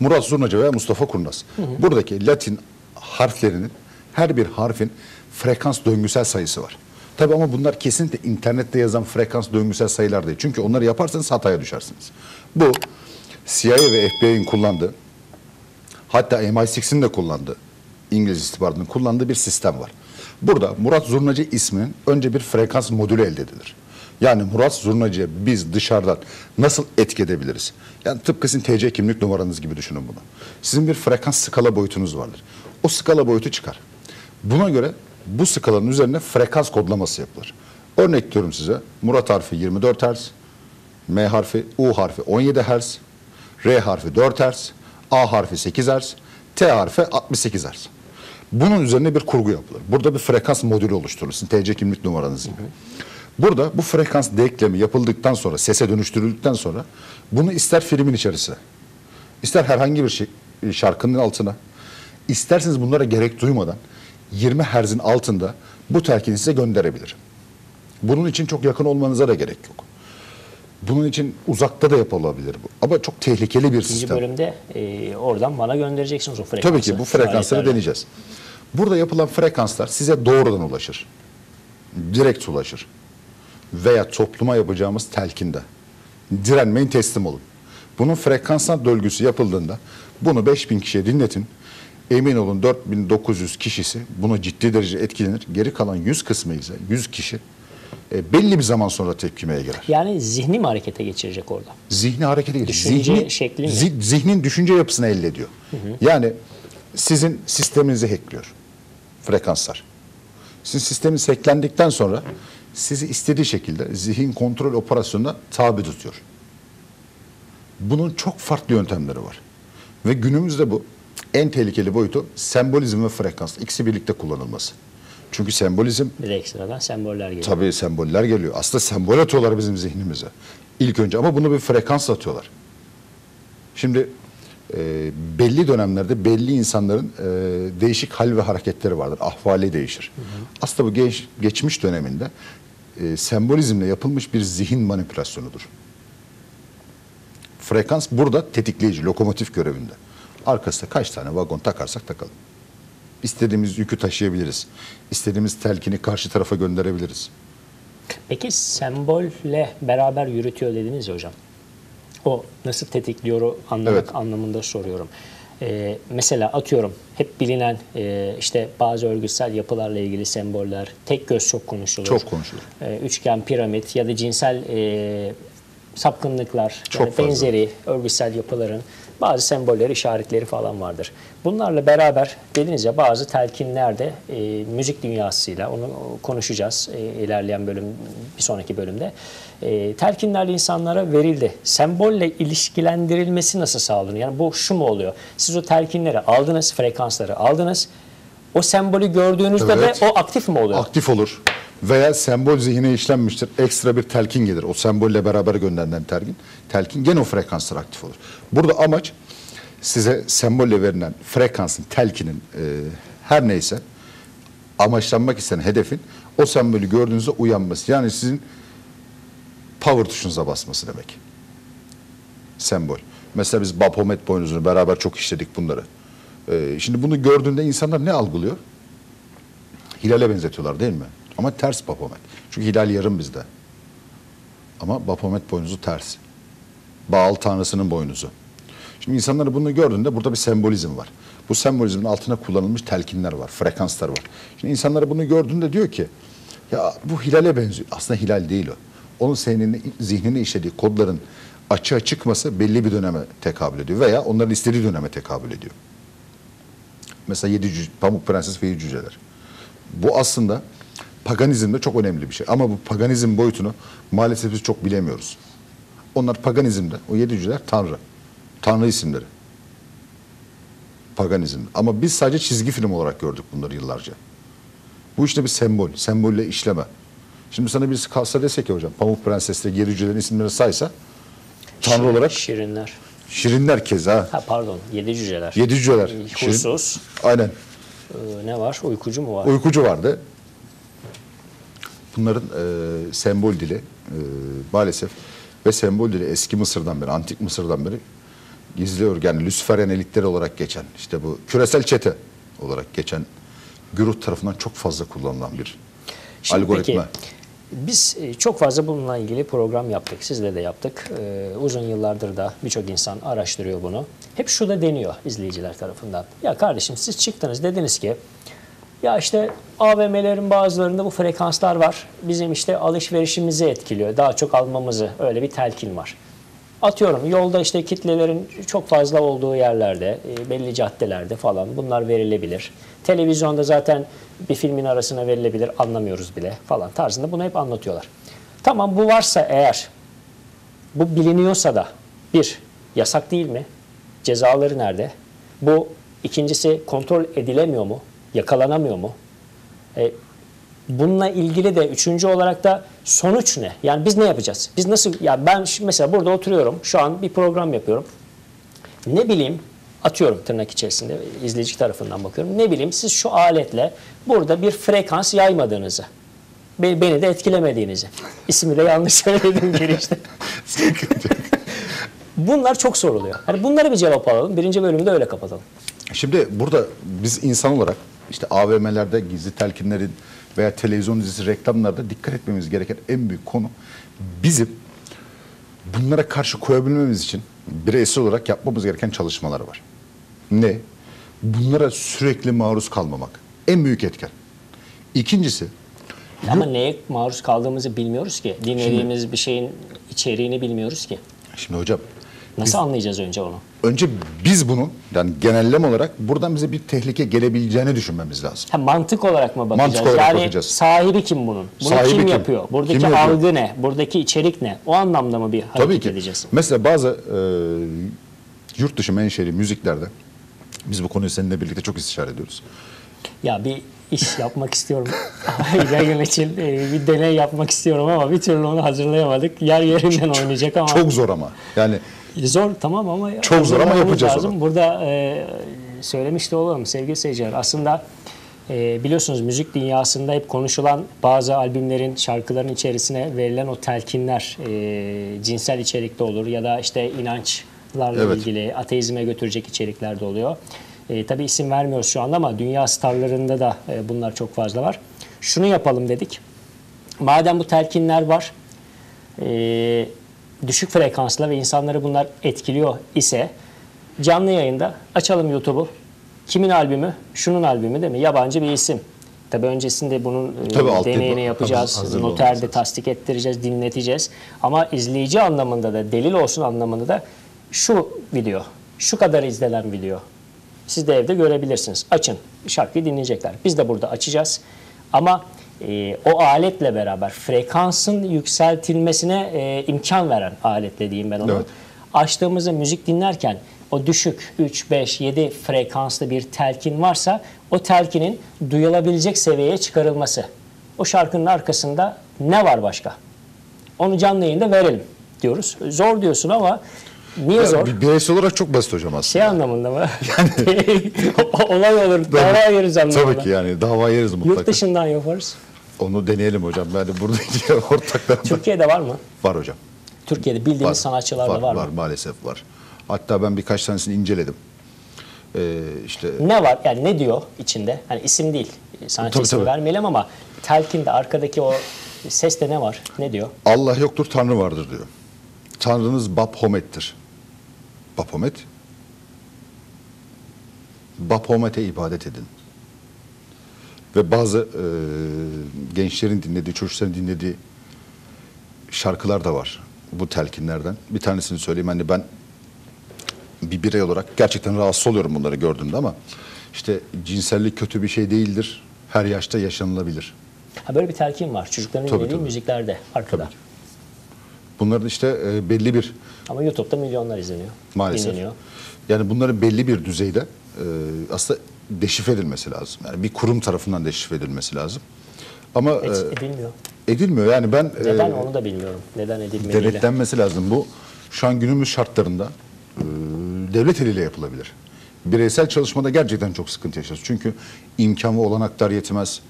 Murat Zurnacı ve Mustafa Kurnaz. Buradaki Latin harflerinin her bir harfin frekans döngüsel sayısı var. Tabi ama bunlar kesinlikle internette yazan frekans döngüsel sayılar değil. Çünkü onları yaparsanız hataya düşersiniz. Bu CIA ve FBI'nin kullandığı hatta MI6'in de kullandığı İngiliz istihbaratının kullandığı bir sistem var. Burada Murat Zurnacı isminin önce bir frekans modülü elde edilir. Yani Murat Zurnacı'ya biz dışarıdan nasıl etki edebiliriz? Yani tıpkı sizin TC kimlik numaranız gibi düşünün bunu. Sizin bir frekans skala boyutunuz vardır. O skala boyutu çıkar. Buna göre bu skalanın üzerine frekans kodlaması yapılır. Örnek diyorum size Murat harfi 24 Hz, M harfi, U harfi 17 Hz, R harfi 4 Hz, A harfi 8 Hz, T harfi 68 Hz. Bunun üzerine bir kurgu yapılır. Burada bir frekans modülü oluşturulur. Sizin TC kimlik numaranız gibi. Burada bu frekans denklemi yapıldıktan sonra, sese dönüştürüldükten sonra bunu ister filmin içerisine, ister herhangi bir şey, şarkının altına, isterseniz bunlara gerek duymadan 20 Hz'in altında bu telkini size gönderebilir. Bunun için çok yakın olmanıza da gerek yok. Bunun için uzakta da yapılabilir bu. Ama çok tehlikeli bir İkinci sistem. bölümde e, oradan bana göndereceksiniz o frekansı. Tabii ki bu frekansları deneyeceğiz. Burada yapılan frekanslar size doğrudan ulaşır. Direkt ulaşır. Veya topluma yapacağımız telkinde. Direnmeyin teslim olun. Bunun frekansal dölgüsü yapıldığında bunu 5000 kişiye dinletin. Emin olun 4900 kişisi bunu ciddi derece etkilenir. Geri kalan 100 kısmı ise 100 kişi e, belli bir zaman sonra tepkimeye girer. Yani zihni mi harekete geçirecek orada? Zihni harekete geçiyor. Düşünce Zihni, şekli mi? zi- zihnin düşünce yapısını elde ediyor. Yani sizin sisteminizi hackliyor. Frekanslar. Sizin sisteminiz hacklendikten sonra sizi istediği şekilde zihin kontrol operasyonuna tabi tutuyor. Bunun çok farklı yöntemleri var. Ve günümüzde bu en tehlikeli boyutu sembolizm ve frekans. İkisi birlikte kullanılması. Çünkü sembolizm Bir ekstradan semboller geliyor. Tabii semboller geliyor. Aslında sembol atıyorlar bizim zihnimize. İlk önce ama bunu bir frekans atıyorlar. Şimdi e, belli dönemlerde belli insanların e, değişik hal ve hareketleri vardır. Ahvali değişir. Aslında bu geç- geçmiş döneminde e, sembolizmle yapılmış bir zihin manipülasyonudur. Frekans burada tetikleyici, lokomotif görevinde. Arkasında kaç tane vagon takarsak takalım. İstediğimiz yükü taşıyabiliriz. İstediğimiz telkini karşı tarafa gönderebiliriz. Peki sembolle beraber yürütüyor dediniz ya hocam. O nasıl tetikliyor o anlamak Evet. anlamında soruyorum. Ee, mesela atıyorum hep bilinen e, işte bazı örgütsel yapılarla ilgili semboller, tek göz çok konuşulur. Çok konuşulur. Ee, üçgen, piramit ya da cinsel e, sapkınlıklar, Çok yani fazla. benzeri örgütsel yapıların bazı sembolleri, işaretleri falan vardır. Bunlarla beraber dediniz ya bazı telkinlerde e, müzik dünyasıyla onu konuşacağız e, ilerleyen bölüm, bir sonraki bölümde. E, telkinler insanlara verildi. Sembolle ilişkilendirilmesi nasıl sağlanıyor? Yani bu şu mu oluyor? Siz o telkinleri aldınız, frekansları aldınız. O sembolü gördüğünüzde Evet. de o aktif mi oluyor? Aktif olur. Veya sembol zihine işlenmiştir. Ekstra bir telkin gelir. O sembolle beraber gönderilen telkin. Telkin gene o frekanslar aktif olur. Burada amaç size sembolle verilen frekansın, telkinin e, her neyse amaçlanmak istenen hedefin o sembolü gördüğünüzde uyanması. Yani sizin power tuşunuza basması demek. Sembol. Mesela biz Baphomet boynuzunu beraber çok işledik bunları. Ee, şimdi bunu gördüğünde insanlar ne algılıyor? Hilale benzetiyorlar değil mi? Ama ters Baphomet. Çünkü hilal yarım bizde. Ama Baphomet boynuzu ters. Baal tanrısının boynuzu. Şimdi insanlar bunu gördüğünde burada bir sembolizm var. Bu sembolizmin altına kullanılmış telkinler var, frekanslar var. Şimdi insanlar bunu gördüğünde diyor ki ya bu hilale benziyor. Aslında hilal değil o. Onun senin zihnine işlediği kodların açığa çıkması belli bir döneme tekabül ediyor veya onların istediği döneme tekabül ediyor. Mesela yedi cüce, Pamuk Prenses ve yedi cüceler. Bu aslında paganizmde çok önemli bir şey. Ama bu paganizm boyutunu maalesef biz çok bilemiyoruz. Onlar paganizmde, o yedi cüceler tanrı. Tanrı isimleri. Paganizm. Ama biz sadece çizgi film olarak gördük bunları yıllarca. Bu işte bir sembol, sembolle işleme. Şimdi sana birisi kalsa dese ki hocam Pamuk Prenses'le Yedi Cücelerin isimlerini saysa tanrı Şirin- olarak Şirinler. Şirinler keza. Ha pardon, yedi cüceler. Yedi cüceler. Huysuz. Aynen. Ee, ne var? Uykucu mu var? Uykucu vardı. Bunların e, sembol dili e, maalesef ve sembol dili eski Mısır'dan beri, antik Mısır'dan beri gizli örgen, Lüsiferen elitleri olarak geçen, işte bu küresel çete olarak geçen güruh tarafından çok fazla kullanılan bir Şimdi algoritma. Peki, biz e, çok fazla bununla ilgili program yaptık. Sizle de yaptık. Ee, uzun yıllardır da birçok insan araştırıyor bunu. Hep şu da deniyor izleyiciler tarafından. Ya kardeşim siz çıktınız dediniz ki ya işte AVM'lerin bazılarında bu frekanslar var. Bizim işte alışverişimizi etkiliyor. Daha çok almamızı öyle bir telkin var. Atıyorum yolda işte kitlelerin çok fazla olduğu yerlerde, e, belli caddelerde falan bunlar verilebilir. Televizyonda zaten bir filmin arasına verilebilir, anlamıyoruz bile falan tarzında bunu hep anlatıyorlar. Tamam bu varsa eğer, bu biliniyorsa da bir, yasak değil mi? Cezaları nerede? Bu ikincisi kontrol edilemiyor mu? Yakalanamıyor mu? E, bununla ilgili de üçüncü olarak da sonuç ne? Yani biz ne yapacağız? Biz nasıl ya ben mesela burada oturuyorum. Şu an bir program yapıyorum. Ne bileyim atıyorum tırnak içerisinde izleyici tarafından bakıyorum. Ne bileyim siz şu aletle burada bir frekans yaymadığınızı be- beni de etkilemediğinizi. İsmi de yanlış söyledim girişte. Bunlar çok soruluyor. Hani bunları bir cevap alalım. Birinci bölümü de öyle kapatalım. Şimdi burada biz insan olarak işte AVM'lerde gizli telkinlerin veya televizyon dizisi reklamlarda dikkat etmemiz gereken en büyük konu bizim bunlara karşı koyabilmemiz için bireysel olarak yapmamız gereken çalışmalar var. Ne? Bunlara sürekli maruz kalmamak. En büyük etken. İkincisi Ama neye maruz kaldığımızı bilmiyoruz ki. Dinlediğimiz bir şeyin içeriğini bilmiyoruz ki. şimdi hocam Nasıl anlayacağız önce onu? önce biz bunun yani genellem olarak buradan bize bir tehlike gelebileceğini düşünmemiz lazım. Ha, mantık olarak mı bakacağız? Mantık olarak yani bakacağız. sahibi kim bunun? Bunu Sahibi kim, kim? yapıyor? Buradaki Kim yapıyor? algı ne? Buradaki içerik ne? O anlamda mı bir hareket Tabii ki. edeceğiz? Mesela bazı e, yurt dışı menşeli müziklerde biz bu konuyu seninle birlikte çok istişare ediyoruz. Ya bir iş yapmak istiyorum. Yayın için e, bir deney yapmak istiyorum ama bir türlü onu hazırlayamadık. Yer yerinden oynayacak ama. Çok zor ama. Yani Zor tamam ama Çok zor ama yapacağız lazım. onu. Burada e, söylemiş de olalım sevgili seyirciler. Aslında e, biliyorsunuz müzik dünyasında hep konuşulan bazı albümlerin, şarkıların içerisine verilen o telkinler e, cinsel içerikte olur ya da işte inançlarla Evet. ilgili ateizme götürecek içeriklerde oluyor. E, tabii isim vermiyoruz şu anda ama dünya starlarında da e, bunlar çok fazla var. Şunu yapalım dedik. Madem bu telkinler var, e, düşük frekansla ve insanları bunlar etkiliyor ise canlı yayında açalım YouTube'u. Kimin albümü? Şunun albümü değil mi? Yabancı bir isim. Tabii öncesinde bunun e, Tabii, deneyini yapacağız. Noterde tasdik ettireceğiz, dinleteceğiz. Ama izleyici anlamında da, delil olsun anlamında da şu video, şu kadar izlenen video. Siz de evde görebilirsiniz. Açın, şarkıyı dinleyecekler. Biz de burada açacağız. Ama e, o aletle beraber frekansın yükseltilmesine e, imkan veren aletle diyeyim ben onu. Evet. Açtığımızda müzik dinlerken o düşük 3, 5, 7 frekanslı bir telkin varsa o telkinin duyulabilecek seviyeye çıkarılması. O şarkının arkasında ne var başka? Onu canlı yayında verelim diyoruz. Zor diyorsun ama niye zor? bir bireysel olarak çok basit hocam aslında. Şey anlamında mı? Olay olur, dava yeriz anlamında. Tabii ki yani dava yeriz mutlaka. Yurt dışından yaparız. Onu deneyelim hocam. Yani buradaki ortaklarım Türkiye'de var mı? var hocam. Türkiye'de bildiğimiz sanatçılarda var, var, mı? maalesef var. Hatta ben birkaç tanesini inceledim. Ee, işte Ne var? Yani ne diyor içinde? Hani isim değil. Sanatçı Tabii, ismi tabii. vermeyelim ama telkinde arkadaki o seste ne var? Ne diyor? Allah yoktur, Tanrı vardır diyor. Tanrınız Baphomet'tir. Baphomet. Baphomet'e ibadet edin. Ve bazı e, gençlerin dinlediği, çocukların dinlediği şarkılar da var bu telkinlerden. Bir tanesini söyleyeyim. Hani ben bir birey olarak gerçekten rahatsız oluyorum bunları gördüğümde ama işte cinsellik kötü bir şey değildir. Her yaşta yaşanılabilir. Ha böyle bir telkin var. Çocukların Tabii, dinlediği tabii. müziklerde arkada. Tabii. Bunların işte e, belli bir Ama YouTube'da milyonlar izleniyor. Maalesef. Dinleniyor. Yani bunların belli bir düzeyde e, aslında deşifre edilmesi lazım. Yani bir kurum tarafından deşifre edilmesi lazım. Ama e, Et- edilmiyor. edilmiyor. Yani ben e, Neden onu da bilmiyorum. Neden edilmediğiyle. denetlenmesi lazım. Bu şu an günümüz şartlarında e, devlet eliyle yapılabilir. Bireysel çalışmada gerçekten çok sıkıntı yaşarız. Çünkü imkan ve olanaklar yetmez.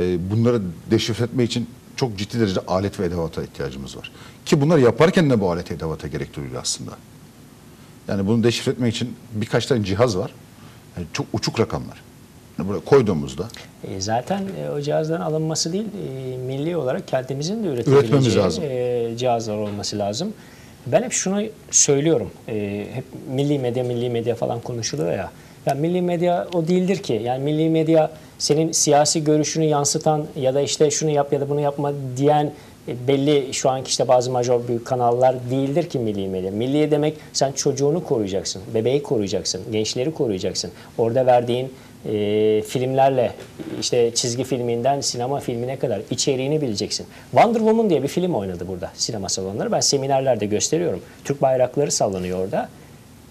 E, bunları deşifre etme için çok ciddi derecede alet ve edevata ihtiyacımız var. Ki bunları yaparken de bu alet edevata gerek duyuluyor aslında. Yani bunu deşifre etmek için birkaç tane cihaz var. Yani çok uçuk rakamlar. Yani buraya koyduğumuzda E, zaten e, o cihazların alınması değil, e, milli olarak kendimizin de üretebileceği Üretmemiz lazım. e, cihazlar olması lazım. Ben hep şunu söylüyorum, e, hep milli medya, milli medya falan konuşuluyor ya. Ya milli medya o değildir ki. Yani milli medya senin siyasi görüşünü yansıtan ya da işte şunu yap ya da bunu yapma diyen e, belli şu anki işte bazı major büyük kanallar değildir ki milli medya. Milli demek sen çocuğunu koruyacaksın, bebeği koruyacaksın, gençleri koruyacaksın. Orada verdiğin e, filmlerle işte çizgi filminden sinema filmine kadar içeriğini bileceksin. Wonder Woman diye bir film oynadı burada sinema salonları. Ben seminerlerde gösteriyorum. Türk bayrakları sallanıyor orada.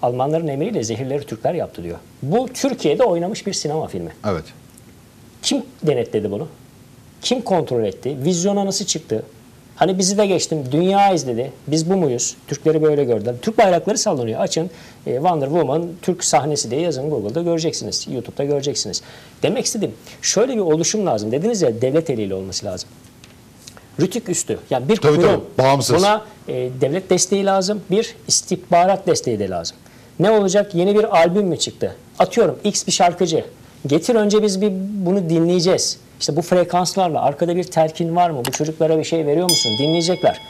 Almanların emriyle zehirleri Türkler yaptı diyor. Bu Türkiye'de oynamış bir sinema filmi. evet. Kim denetledi bunu? Kim kontrol etti? Vizyona nasıl çıktı? Hani bizi de geçtim. Dünya izledi. Biz bu muyuz? Türkleri böyle gördüler. Türk bayrakları sallanıyor. Açın e, Wonder Woman Türk sahnesi diye yazın Google'da göreceksiniz. YouTube'da göreceksiniz. Demek istedim. Şöyle bir oluşum lazım. Dediniz ya devlet eliyle olması lazım. Rütük üstü. Yani bir Tabii, kurum. tabii, bağımsız. Buna e, devlet desteği lazım. Bir istihbarat desteği de lazım. Ne olacak? Yeni bir albüm mü çıktı? Atıyorum X bir şarkıcı. Getir önce biz bir bunu dinleyeceğiz. İşte bu frekanslarla arkada bir telkin var mı? Bu çocuklara bir şey veriyor musun? Dinleyecekler.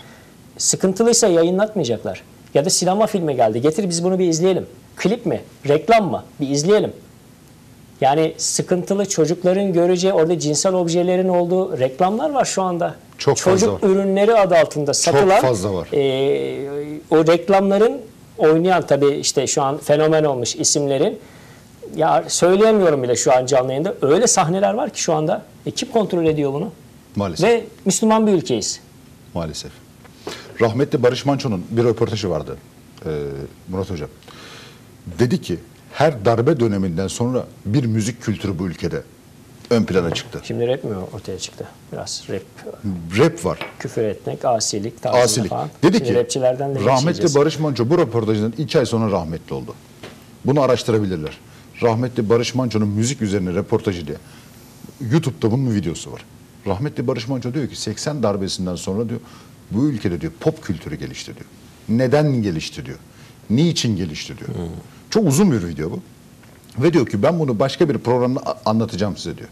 Sıkıntılıysa yayınlatmayacaklar. Ya da sinema filmi geldi. Getir biz bunu bir izleyelim. Klip mi? Reklam mı? Bir izleyelim. Yani sıkıntılı çocukların göreceği orada cinsel objelerin olduğu reklamlar var şu anda. Çok fazla Çocuk var. ürünleri adı altında satılan fazla var. e, o reklamların oynayan tabii işte şu an fenomen olmuş isimlerin ya söyleyemiyorum bile şu an canlı yayında. Öyle sahneler var ki şu anda. E, kim kontrol ediyor bunu? Maalesef. Ve Müslüman bir ülkeyiz. Maalesef. Rahmetli Barış Manço'nun bir röportajı vardı ee, Murat Hocam. Dedi ki her darbe döneminden sonra bir müzik kültürü bu ülkede ön plana çıktı. Şimdi rap mi ortaya çıktı? Biraz rap, Rap var. küfür etmek, asilik Asilik. falan. Dedi Şimdi ki rapçilerden de rahmetli. Barış Manço bu röportajdan iki ay sonra rahmetli oldu. Bunu araştırabilirler. Rahmetli Barış Manço'nun müzik üzerine röportajı diye. YouTube'da bunun videosu var. Rahmetli Barış Manço diyor ki 80 darbesinden sonra diyor bu ülkede diyor pop kültürü gelişti diyor. Neden gelişti diyor. Niçin gelişti diyor. Çok uzun bir video bu. Ve diyor ki ben bunu başka bir programda anlatacağım size diyor.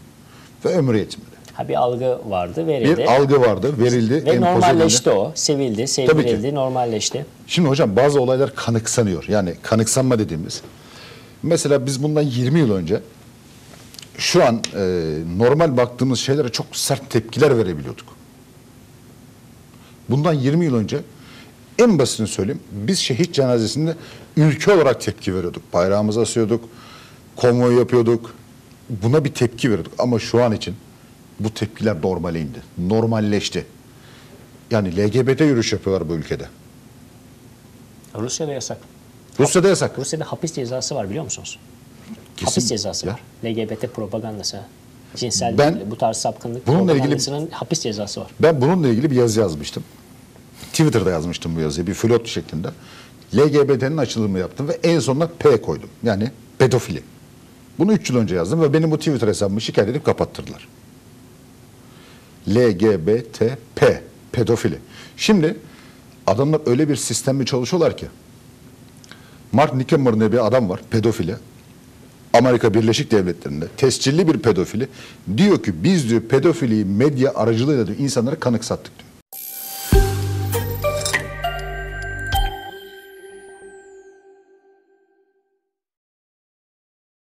Ve ömür yetmedi. Ha, bir algı vardı, verildi. Bir algı vardı, verildi, Ve edildi. normalleşti o. Sevildi, sevdirildi, normalleşti. Şimdi hocam bazı olaylar kanıksanıyor. Yani kanıksanma dediğimiz. Mesela biz bundan 20 yıl önce şu an e, normal baktığımız şeylere çok sert tepkiler verebiliyorduk. Bundan 20 yıl önce en basitini söyleyeyim. Biz şehit cenazesinde ülke olarak tepki veriyorduk. Bayrağımızı asıyorduk. Konvoy yapıyorduk. Buna bir tepki veriyorduk. Ama şu an için bu tepkiler normale indi. Normalleşti. Yani LGBT yürüyüş yapıyorlar bu ülkede. Rusya'da yasak. Rusya'da yasak. Rusya'da hapis cezası var biliyor musunuz? Kesin- Hapis cezası Ya. var. LGBT propagandası. Cinsel Ben- bu tarz sapkınlık Bununla ilgili- hapis cezası var. Ben bununla ilgili bir yazı yazmıştım. Twitter'da yazmıştım bu yazıyı bir flört şeklinde. LGBT'nin açılımı yaptım ve en sonuna P koydum. Yani pedofili. Bunu 3 yıl önce yazdım ve benim bu Twitter hesabımı şikayet edip kapattırdılar. LGBTP pedofili. Şimdi adamlar öyle bir sistemle çalışıyorlar ki Mark Nickenberg diye bir adam var pedofili. Amerika Birleşik Devletleri'nde tescilli bir pedofili diyor ki biz diyor pedofiliyi medya aracılığıyla diyor insanlara kanık sattık diyor.